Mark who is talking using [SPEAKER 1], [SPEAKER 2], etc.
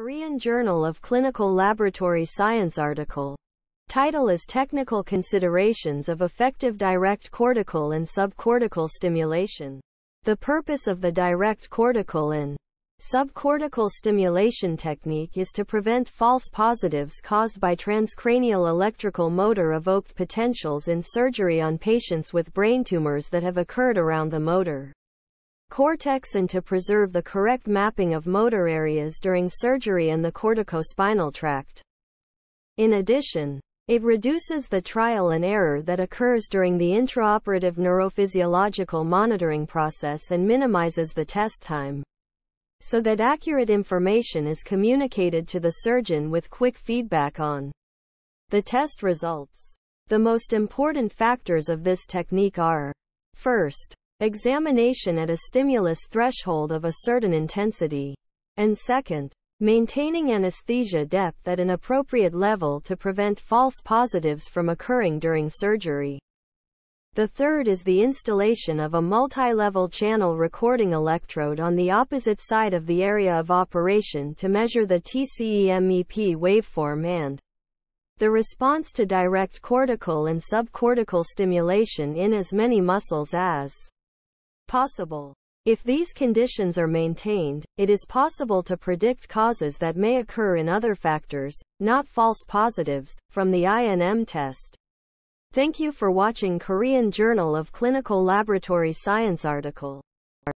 [SPEAKER 1] Korean Journal of Clinical Laboratory Science article. Title is Technical Considerations of Effective Direct Cortical and Subcortical Stimulation. The purpose of the direct cortical and subcortical stimulation technique is to prevent false positives caused by transcranial electrical motor evoked potentials in surgery on patients with brain tumors that have occurred around the motor cortex and to preserve the correct mapping of motor areas during surgery and the corticospinal tract. In addition, it reduces the trial and error that occurs during the intraoperative neurophysiological monitoring process and minimizes the test time so that accurate information is communicated to the surgeon with quick feedback on the test results. The most important factors of this technique are First, examination at a stimulus threshold of a certain intensity. And second, maintaining anesthesia depth at an appropriate level to prevent false positives from occurring during surgery. The third is the installation of a multi-level channel recording electrode on the opposite side of the area of operation to measure the TCEMEP waveform and the response to direct cortical and subcortical stimulation in as many muscles as possible. If these conditions are maintained, it is possible to predict causes that may occur in other factors, not false positives, from the INM test. Thank you for watching Korean Journal of Clinical Laboratory Science article.